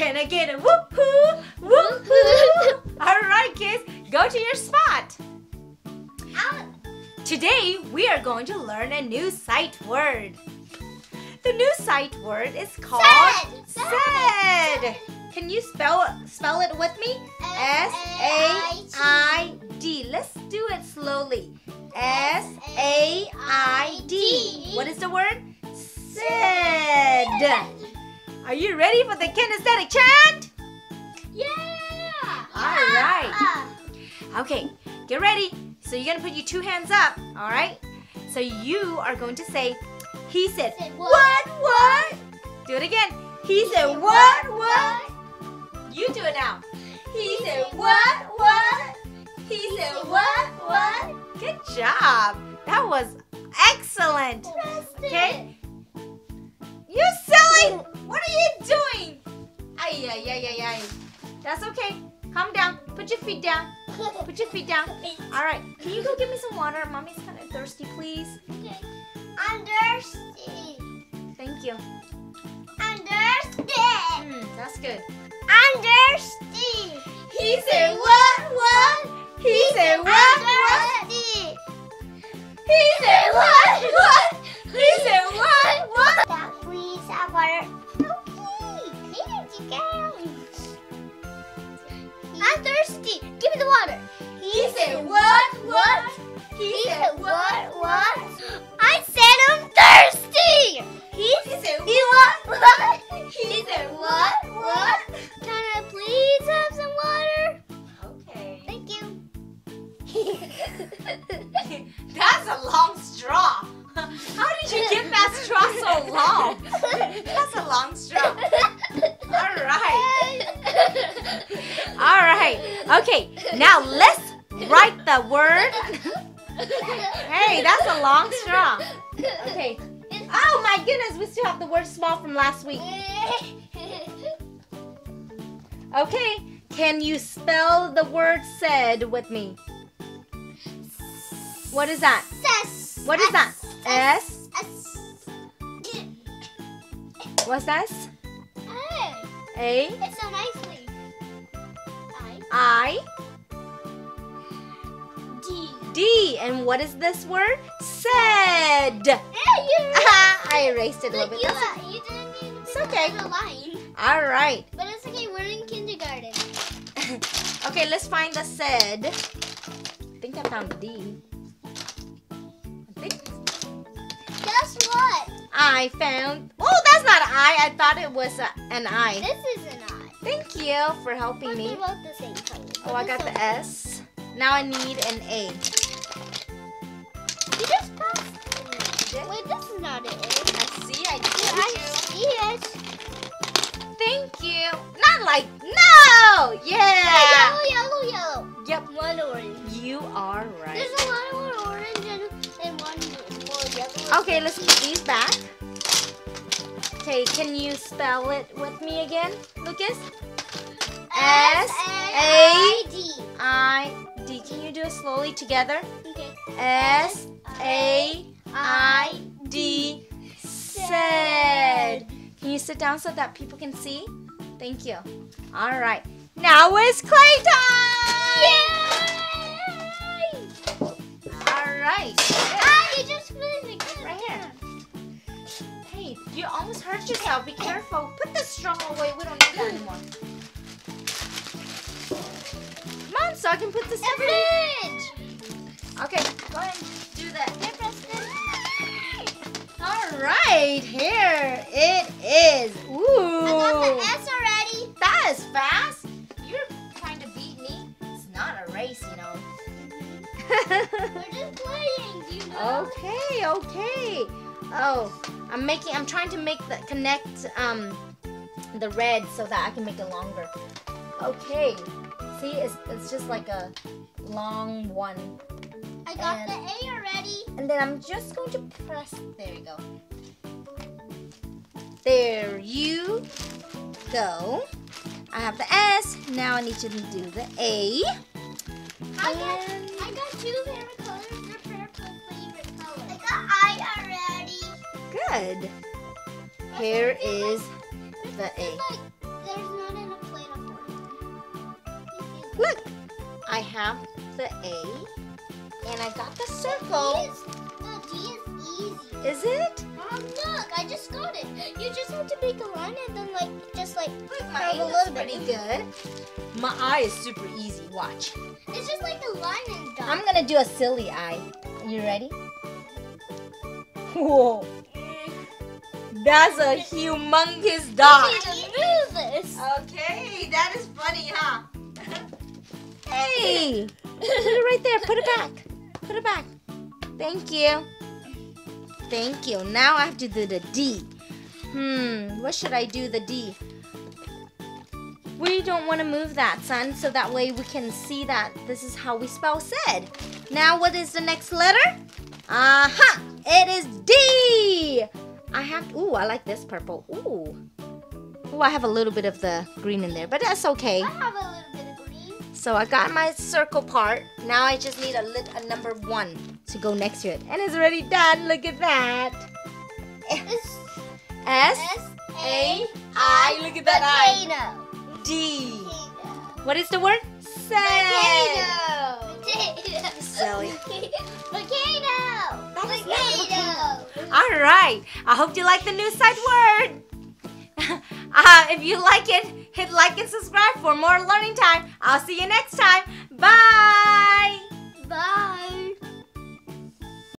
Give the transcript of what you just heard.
Can I get a woohoo? Woohoo? All right, kids, go to your spot. Today, we are going to learn a new sight word. The new sight word is called Said. said. Can you spell spell it with me? S A I D. Let's do it slowly. S A I D. What is the word? Said. Are you ready for the kinesthetic chant? Yeah. All right. Okay, get ready. So you're gonna put your two hands up, all right? So you are going to say, he said, Said what, what? Do it again. He said, what, what? You do it now. He said, what, what? He said, what, what? Good job. That was excellent. Okay. What are you doing? Ay, ay, ay, ay, ay. That's okay. Calm down. Put your feet down. Put your feet down. All right. Can you go get me some water? Mommy's kind of thirsty, please. Okay. I'm thirsty. Thank you. I'm thirsty. Mm, that's good. I'm thirsty. He said what? What? He said what? What? He said what? What? Give me the water. He said what? What? He said what? What? I said I'm thirsty. He He said He what? What? He said what? What? Can I please have some water? Okay. Thank you. That's a long straw. How did you get that straw so long? That's a long straw. All right. Right. Okay. Now let's write the word. Hey, that's a long straw. Okay. Oh my goodness, we still have the word small from last week. Okay. Can you spell the word said with me? What is that? What is that? S. What's S? Hey, A. it's so nicely. I. D. D. And what is this word? Said. You. I erased it a little bit. you, you didn't to It's okay. the line. All right. But it's okay, we're in kindergarten. Okay, let's find the said. I think I found the D. I think Guess what? I found. Oh, that's not I. I thought it was a, an I. This is an I. Thank you for helping But me. both the same Oh, I got the S. Now I need an A. You just passed. Did? Wait, this is not an A. I see. I I did see it. Thank you. Not like no. Yeah. Yellow, yellow, yellow. Yep. One orange. You are right. There's a lot more orange and, and one more yellow. Okay, let's put these back. Okay, can you spell it with me again, Lucas? S A D. I D. Can you do it slowly together? Okay. S A I D. Said. Can you sit down so that people can see? Thank you. All right. Now it's clay time. Yay! All right. Ah, you just. Right here. Hey, you almost hurt yourself. Be careful. Put the straw away. We don't need that anymore. Come on, so I can put this A bridge. Okay, go ahead and do that. Here, Preston. All right, here it is. Ooh. I got the S already. that is fast. You're trying to beat me. It's not a race, you know. We're just playing, you know? okay, okay. Oh, I'm making. I'm trying to make the connect um the red so that I can make it longer. Okay. See, it's it's just like a long one. I got And- the A already. And then I'm just going to press. There you go. There you go. I have the S. Now I need to do the A. I got, And I got two favorite colors. They're purple favorite colors. I got I already. good. Here is the A. I have the A, and I got the circle. The D is easy. Is it? Mom, look, I just got it. You just have to make a line and then like just like Look, my A A looks looks pretty pretty good. My eye is super easy. Watch. it's just like a line and dot. I'm gonna do a silly eye. You ready? Whoa. That's a humongous dot. I need to move this. Okay, that is funny, huh? Hey, put it right there. Put it back. Put it back. Thank you. Thank you. Now I have to do the D. Hmm, what should I do the D? We don't want to move that, son, so that way we can see that this is how we spell said. Now, what is the next letter? Uh-huh, it is D. I have, ooh, I like this purple. Ooh. Ooh, I have a little bit of the green in there, but that's okay. So I got my circle part. Now I just need a, lit, a number one to go next to it. And it's already done. Look at that. S S A I. Look at that. Potato. D. Potato. What is the word? Sad. Potato. Silly. Potato. Potato. All right. I hope you like the new sight word. Uh, if you like it, hit like and subscribe for more learning time. I'll see you next time. Bye. Bye.